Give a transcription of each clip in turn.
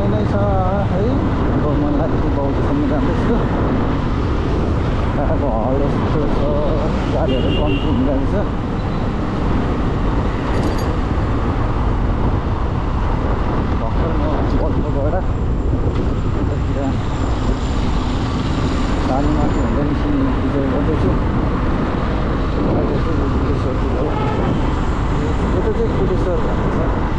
जाने नै छ है अब मलाई बाउजीसम्म जाँदैछु अब हल यस्तो छ गाडीहरू कम्ती हुँदोरहेछ भर्खर म बल्ब गएर यतातिर गाडीमाथि हुँदा निस्किने विजय गर्दैछु यो चाहिँ कुटेश्वर भएको छ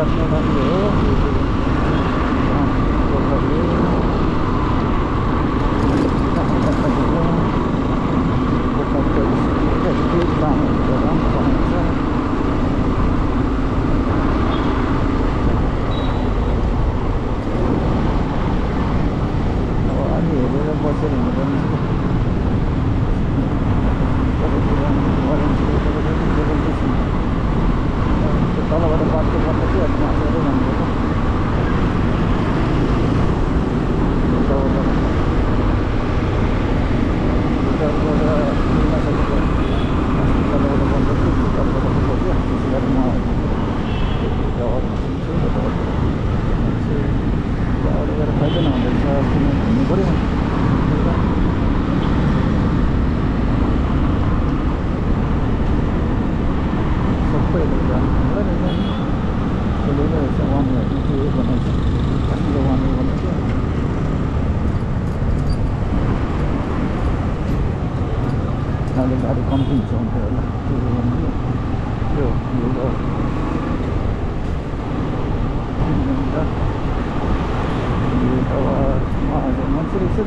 Pracinha da Viola.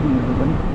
있는 거거든요.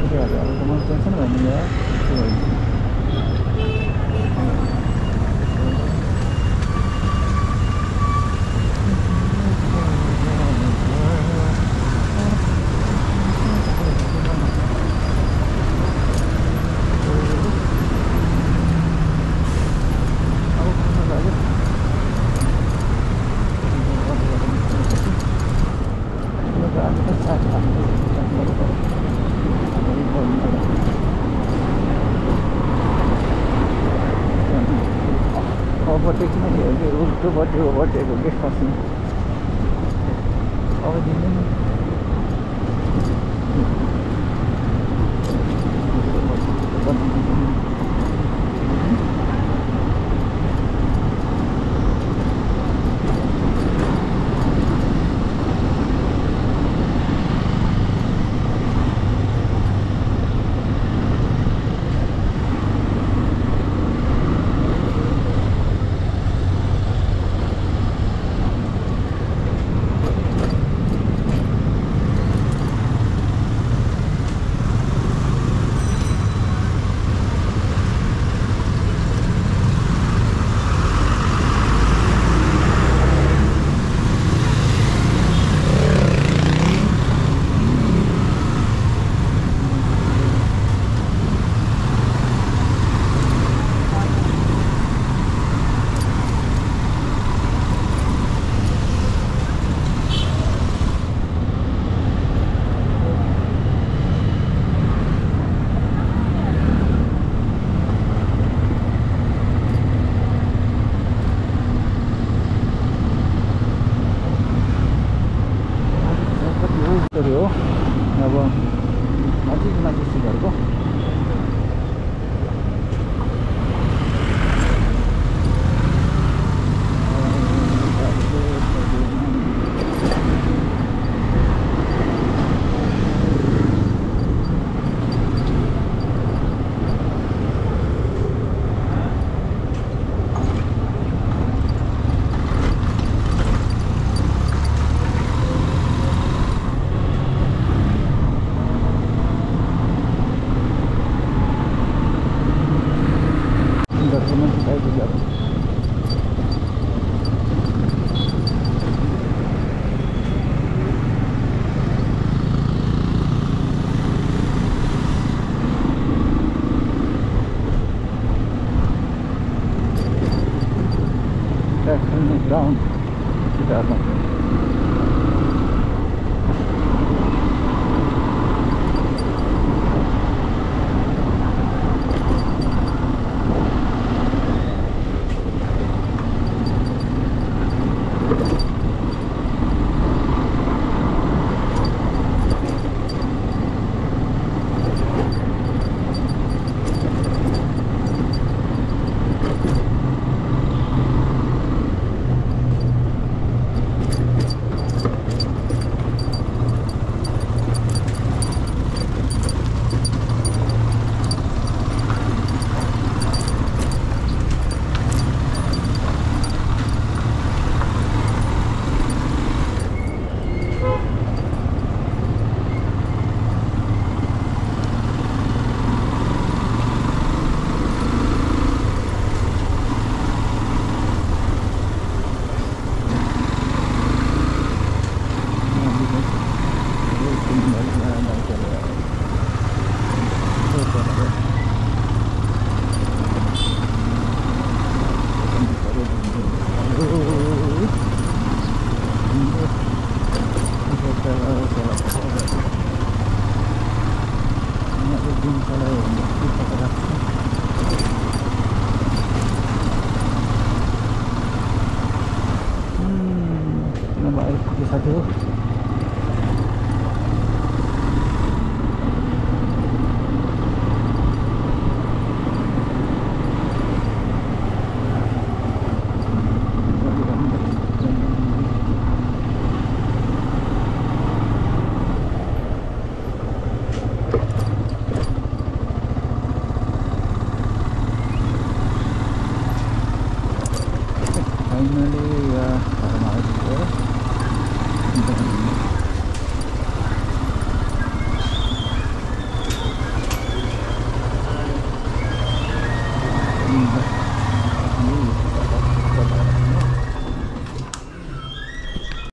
소리가 나. 그만 좀 소리가 있는 거야? C'est une manière de.